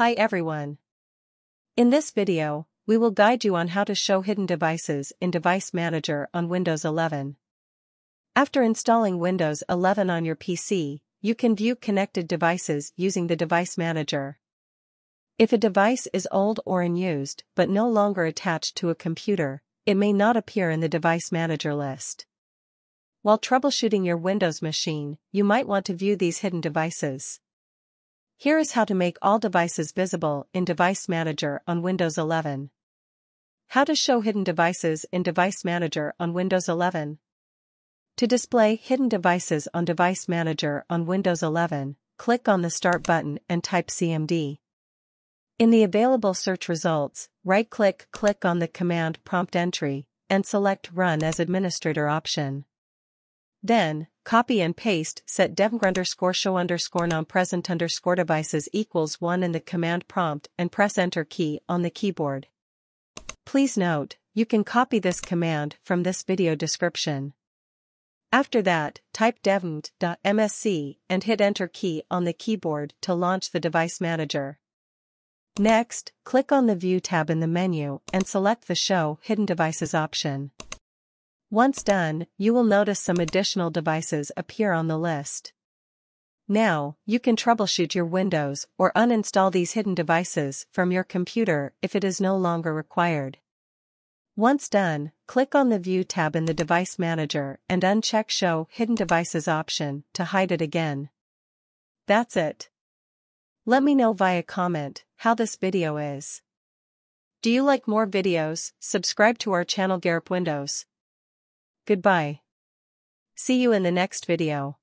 Hi everyone. In this video, we will guide you on how to show hidden devices in Device Manager on Windows 11. After installing Windows 11 on your PC, you can view connected devices using the Device Manager. If a device is old or unused but no longer attached to a computer, it may not appear in the Device Manager list. While troubleshooting your Windows machine, you might want to view these hidden devices. Here is how to make all devices visible in Device Manager on Windows 11. How to show hidden devices in Device Manager on Windows 11. To display hidden devices on Device Manager on Windows 11, click on the Start button and type CMD. In the available search results, right-click click on the command prompt entry, and select Run as Administrator option. Then, copy and paste set dev underscore show underscore non-present underscore devices equals 1 in the command prompt and press enter key on the keyboard. Please note, you can copy this command from this video description. After that, type devmgmt.msc and hit enter key on the keyboard to launch the device manager. Next, click on the View tab in the menu and select the Show Hidden Devices option. Once done, you will notice some additional devices appear on the list. Now, you can troubleshoot your Windows or uninstall these hidden devices from your computer if it is no longer required. Once done, click on the View tab in the Device Manager and uncheck Show Hidden Devices option to hide it again. That's it. Let me know via comment how this video is. Do you like more videos? Subscribe to our channel GearUp Windows. Goodbye. See you in the next video.